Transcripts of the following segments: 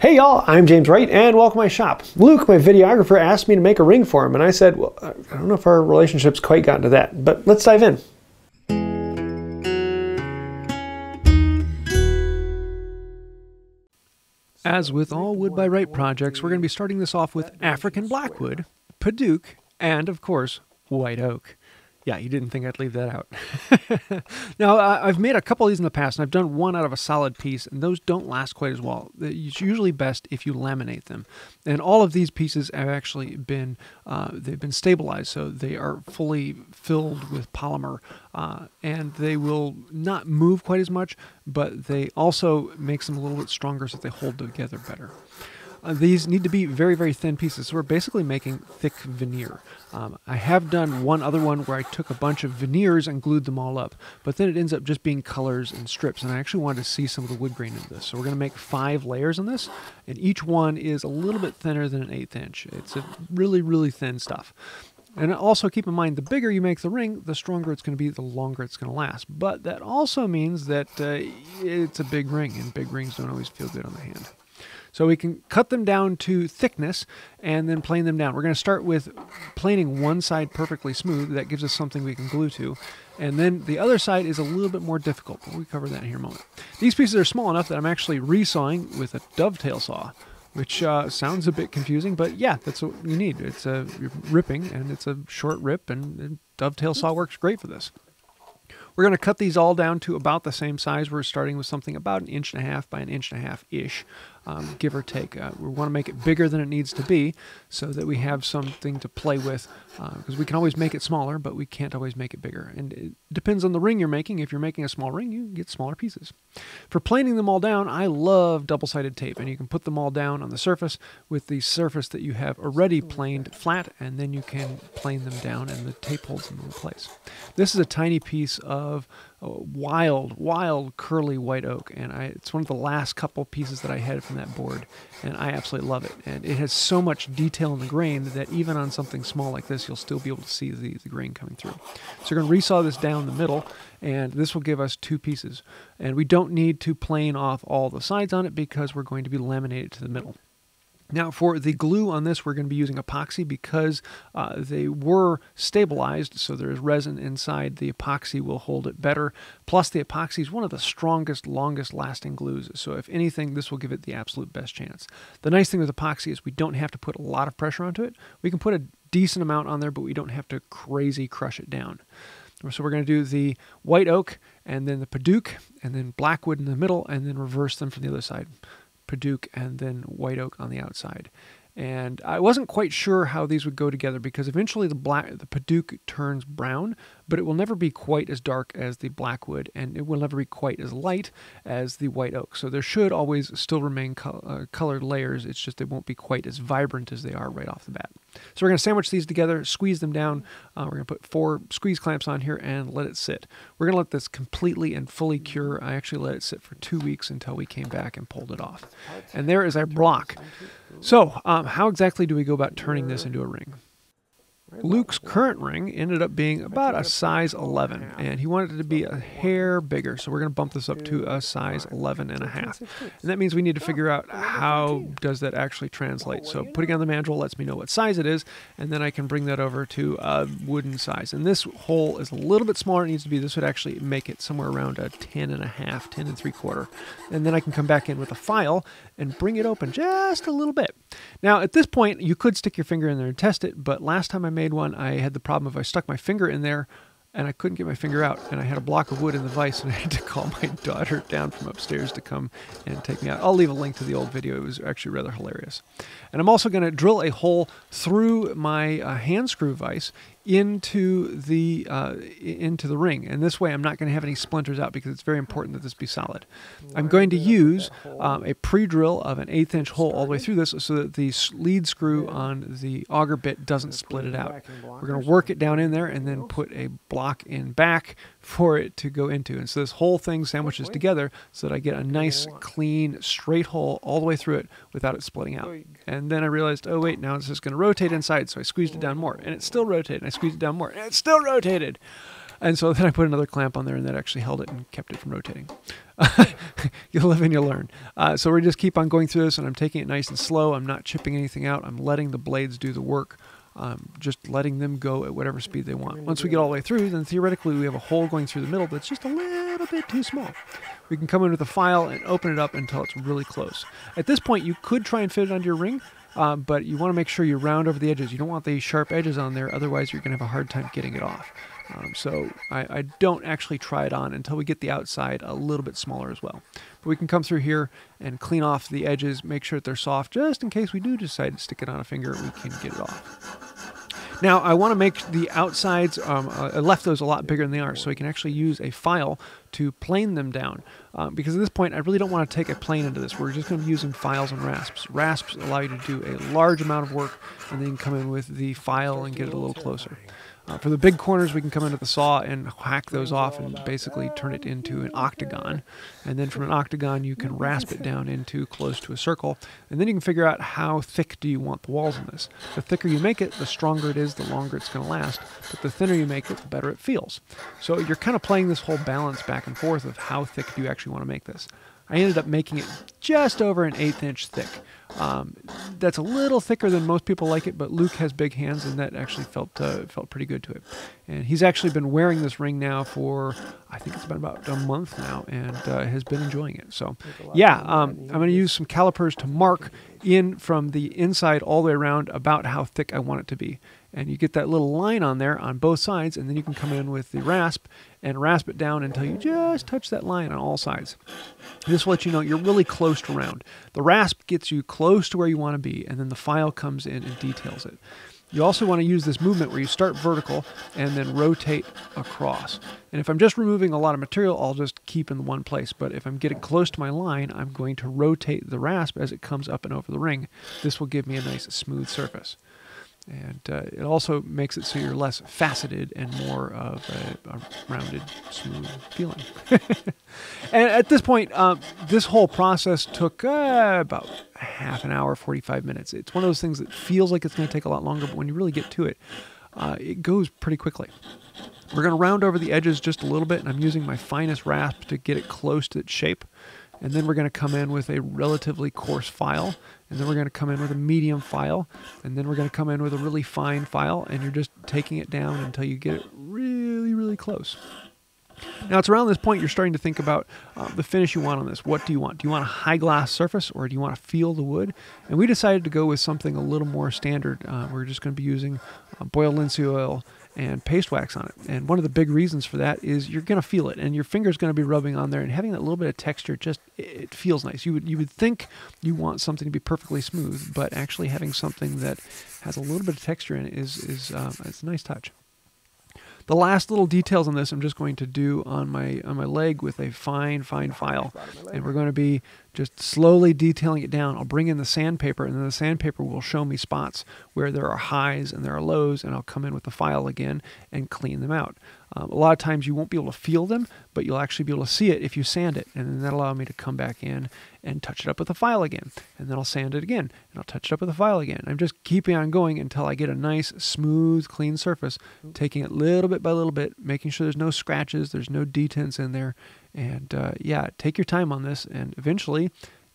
Hey y'all, I'm James Wright and welcome to my shop. Luke, my videographer, asked me to make a ring for him and I said, well, I don't know if our relationship's quite gotten to that, but let's dive in. As with all Wood by Wright projects, we're going to be starting this off with African Blackwood, Padauk, and of course, White Oak. Yeah, you didn't think I'd leave that out. now, I've made a couple of these in the past, and I've done one out of a solid piece, and those don't last quite as well. It's usually best if you laminate them. And all of these pieces have actually been uh, they've been stabilized, so they are fully filled with polymer, uh, and they will not move quite as much, but they also makes them a little bit stronger, so they hold together better. Uh, these need to be very, very thin pieces. So we're basically making thick veneer. Um, I have done one other one where I took a bunch of veneers and glued them all up, but then it ends up just being colors and strips. And I actually wanted to see some of the wood grain in this. So we're going to make five layers on this, and each one is a little bit thinner than an eighth inch. It's a really, really thin stuff. And also keep in mind, the bigger you make the ring, the stronger it's going to be, the longer it's going to last. But that also means that uh, it's a big ring, and big rings don't always feel good on the hand. So we can cut them down to thickness and then plane them down. We're going to start with planing one side perfectly smooth. That gives us something we can glue to. And then the other side is a little bit more difficult, but we cover that here in a moment. These pieces are small enough that I'm actually resawing with a dovetail saw, which uh, sounds a bit confusing, but yeah, that's what you need. It's a ripping, and it's a short rip, and, and dovetail saw works great for this. We're going to cut these all down to about the same size. We're starting with something about an inch and a half by an inch and a half ish um, give or take. Uh, we want to make it bigger than it needs to be so that we have something to play with because uh, we can always make it smaller, but we can't always make it bigger. And it depends on the ring you're making. If you're making a small ring, you get smaller pieces. For planing them all down, I love double-sided tape, and you can put them all down on the surface with the surface that you have already planed flat, and then you can plane them down, and the tape holds them in place. This is a tiny piece of wild, wild curly white oak, and I, it's one of the last couple pieces that I had from that board, and I absolutely love it. And it has so much detail in the grain that even on something small like this, you'll still be able to see the, the grain coming through. So we're going to resaw this down the middle, and this will give us two pieces. And we don't need to plane off all the sides on it because we're going to be laminated to the middle. Now for the glue on this, we're going to be using epoxy because uh, they were stabilized, so there's resin inside. The epoxy will hold it better. Plus the epoxy is one of the strongest, longest lasting glues. So if anything, this will give it the absolute best chance. The nice thing with epoxy is we don't have to put a lot of pressure onto it. We can put a decent amount on there, but we don't have to crazy crush it down. So we're going to do the white oak and then the padauk and then blackwood in the middle and then reverse them from the other side. Padauk, and then white oak on the outside. And I wasn't quite sure how these would go together because eventually the black the Padauk turns brown, but it will never be quite as dark as the blackwood, and it will never be quite as light as the white oak. So there should always still remain co uh, colored layers. It's just they won't be quite as vibrant as they are right off the bat. So we're going to sandwich these together, squeeze them down. Uh, we're going to put four squeeze clamps on here and let it sit. We're going to let this completely and fully cure. I actually let it sit for two weeks until we came back and pulled it off. And there is our block. So um, how exactly do we go about turning this into a ring? Luke's current ring ended up being about a size 11, and he wanted it to be a hair bigger, so we're going to bump this up to a size 11 and a half. And that means we need to figure out how does that actually translate. So putting on the mandrel lets me know what size it is, and then I can bring that over to a wooden size. And this hole is a little bit smaller it needs to be. This would actually make it somewhere around a 10 and a half, 10 and three quarter. And then I can come back in with a file and bring it open just a little bit. Now, at this point, you could stick your finger in there and test it, but last time I made one, I had the problem if I stuck my finger in there and I couldn't get my finger out, and I had a block of wood in the vise, and I had to call my daughter down from upstairs to come and take me out. I'll leave a link to the old video. It was actually rather hilarious. And I'm also going to drill a hole through my uh, hand screw vise into the uh, into the ring and this way I'm not going to have any splinters out because it's very important that this be solid. I'm going to use um, a pre-drill of an eighth inch hole all the way through this so that the lead screw on the auger bit doesn't split it out. We're going to work it down in there and then put a block in back for it to go into. And so this whole thing sandwiches together so that I get a nice, clean, straight hole all the way through it without it splitting out. And then I realized, oh wait, now it's just going to rotate inside. So I squeezed it down more, and it still rotated. I squeezed it down more, and it still rotated. and so then I put another clamp on there, and that actually held it and kept it from rotating. you live and you learn. Uh, so we just keep on going through this, and I'm taking it nice and slow. I'm not chipping anything out. I'm letting the blades do the work. Um, just letting them go at whatever speed they want. Once we get all the way through, then theoretically we have a hole going through the middle that's just a little bit too small. We can come in with a file and open it up until it's really close. At this point, you could try and fit it under your ring, uh, but you want to make sure you round over the edges. You don't want the sharp edges on there, otherwise you're going to have a hard time getting it off. Um, so I, I, don't actually try it on until we get the outside a little bit smaller as well. But we can come through here and clean off the edges, make sure that they're soft, just in case we do decide to stick it on a finger, we can get it off. Now I want to make the outsides, um, uh, I left those a lot bigger than they are, so I can actually use a file to plane them down. Um, because at this point, I really don't want to take a plane into this. We're just going to be using files and rasps. Rasps allow you to do a large amount of work and then come in with the file and get it a little closer. Uh, for the big corners, we can come in with the saw and hack those off and basically turn it into an octagon. And then from an octagon, you can rasp it down into close to a circle. And then you can figure out how thick do you want the walls in this. The thicker you make it, the stronger it is, the longer it's going to last. But the thinner you make it, the better it feels. So you're kind of playing this whole balance back and forth of how thick do you actually want to make this. I ended up making it just over an eighth inch thick. Um, that's a little thicker than most people like it, but Luke has big hands, and that actually felt uh, felt pretty good to him. And he's actually been wearing this ring now for I think it's been about a month now, and uh, has been enjoying it. So, yeah, um, I'm going to use some calipers to mark in from the inside all the way around about how thick I want it to be and you get that little line on there on both sides and then you can come in with the rasp and rasp it down until you just touch that line on all sides. This will let you know you're really close to round. The rasp gets you close to where you want to be and then the file comes in and details it. You also want to use this movement where you start vertical and then rotate across. And if I'm just removing a lot of material, I'll just keep in one place. But if I'm getting close to my line, I'm going to rotate the rasp as it comes up and over the ring. This will give me a nice smooth surface. And uh, it also makes it so you're less faceted and more of a, a rounded, smooth feeling. and at this point, um, this whole process took uh, about half an hour, 45 minutes. It's one of those things that feels like it's going to take a lot longer, but when you really get to it, uh, it goes pretty quickly. We're going to round over the edges just a little bit, and I'm using my finest rasp to get it close to its shape. And then we're going to come in with a relatively coarse file and then we're going to come in with a medium file, and then we're going to come in with a really fine file, and you're just taking it down until you get it really, really close. Now it's around this point you're starting to think about uh, the finish you want on this. What do you want? Do you want a high glass surface or do you want to feel the wood? And we decided to go with something a little more standard. Uh, we're just going to be using uh, boiled linseed oil and paste wax on it. And one of the big reasons for that is you're going to feel it, and your finger's going to be rubbing on there, and having that little bit of texture just it feels nice. You would you would think you want something to be perfectly smooth, but actually having something that has a little bit of texture in it is is um, it's a nice touch. The last little details on this I'm just going to do on my on my leg with a fine, fine file. And we're going to be just slowly detailing it down. I'll bring in the sandpaper and then the sandpaper will show me spots where there are highs and there are lows and I'll come in with the file again and clean them out. Um, a lot of times you won't be able to feel them, but you'll actually be able to see it if you sand it. And then that'll allow me to come back in and touch it up with a file again. And then I'll sand it again and I'll touch it up with a file again. I'm just keeping on going until I get a nice, smooth, clean surface, taking it little bit by little bit, making sure there's no scratches, there's no detents in there. And uh, yeah, take your time on this and eventually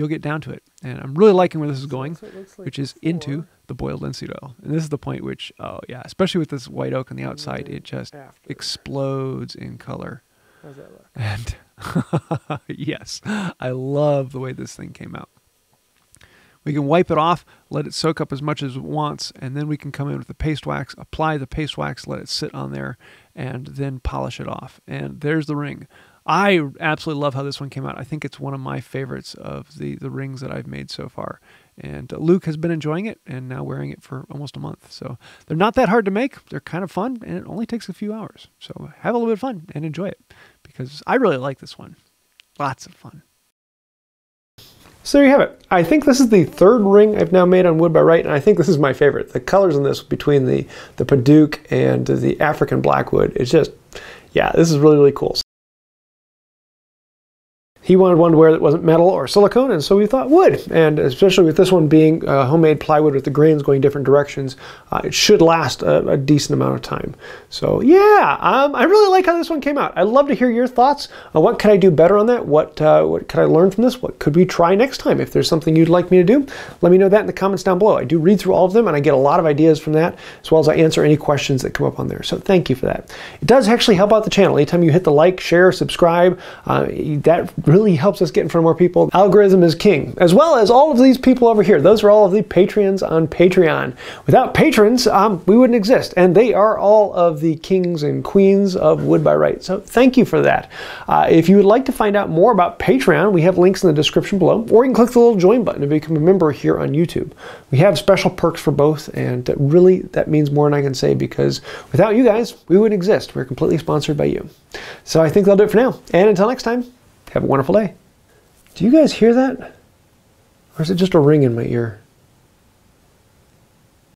you'll get down to it. And I'm really liking where this is going, like which is four. into the boiled linseed oil. And this is the point which, oh yeah, especially with this white oak on the outside, it just after. explodes in color. How's that look? And yes, I love the way this thing came out. We can wipe it off, let it soak up as much as it wants, and then we can come in with the paste wax, apply the paste wax, let it sit on there, and then polish it off. And there's the ring. I absolutely love how this one came out. I think it's one of my favorites of the, the rings that I've made so far. And uh, Luke has been enjoying it and now wearing it for almost a month. So they're not that hard to make. They're kind of fun and it only takes a few hours. So have a little bit of fun and enjoy it because I really like this one. Lots of fun. So there you have it. I think this is the third ring I've now made on wood by Wright, and I think this is my favorite. The colors in this between the, the Padauk and the African Blackwood, it's just, yeah, this is really, really cool. He wanted one to wear that wasn't metal or silicone, and so we thought wood. And especially with this one being uh, homemade plywood with the grains going different directions, uh, it should last a, a, decent amount of time. So yeah, um, I really like how this one came out. I'd love to hear your thoughts. What could I do better on that? What uh, what could I learn from this? What could we try next time? If there's something you'd like me to do, let me know that in the comments down below. I do read through all of them, and I get a lot of ideas from that, as well as I answer any questions that come up on there. So thank you for that. It does actually help out the channel. Anytime you hit the like, share, subscribe, uh, that really helps us get in front of more people. Algorithm is king, as well as all of these people over here. Those are all of the patrons on Patreon. Without patrons, um, we wouldn't exist, and they are all of the kings and queens of Wood by Wright. So thank you for that. Uh, if you would like to find out more about Patreon, we have links in the description below, or you can click the little join button to become a member here on YouTube. We have special perks for both, and really that means more than I can say because without you guys, we wouldn't exist. We're completely sponsored by you. So I think that'll do it for now. And until next time, have a wonderful day. Do you guys hear that? Or is it just a ring in my ear?